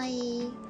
Bye.